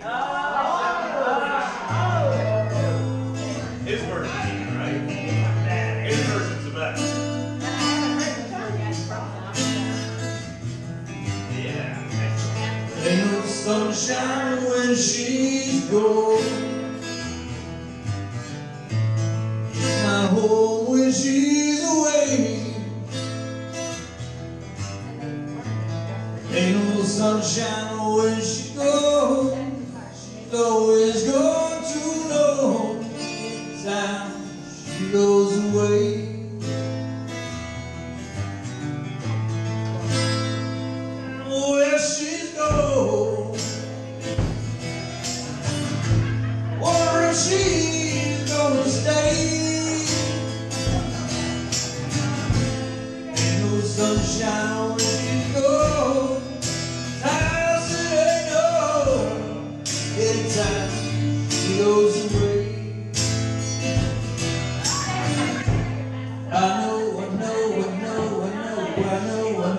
His version, right? His version's the best. Yeah. Ain't no sunshine when she's gone. Not home when she's away. Ain't no sunshine when she's gone. She's always gone too long. Time she goes away. Where she's gone. Or if she's gonna stay. Ain't no sunshine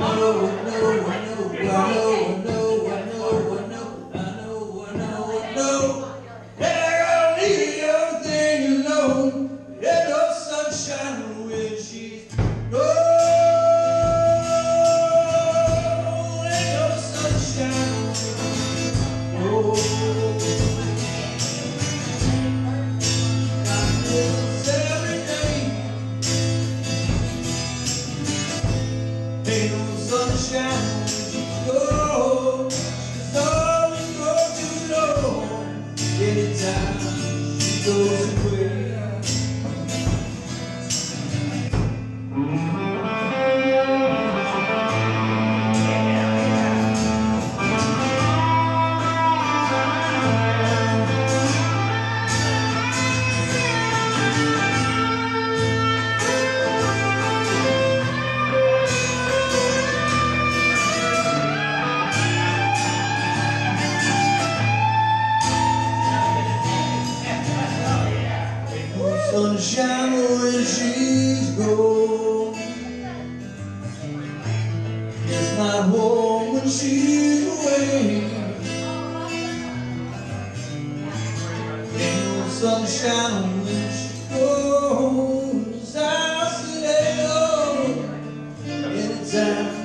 no, no, no, no, no. those who wait. shadow when she's gone It's not home when she's away Ain't no sunshine when she goes I say, oh, anytime